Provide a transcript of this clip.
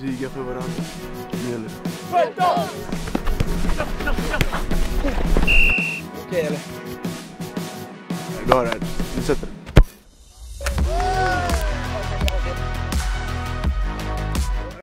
kriga för varandra. Nu gäller det. Okej eller? Jag har det här. Du sätter den?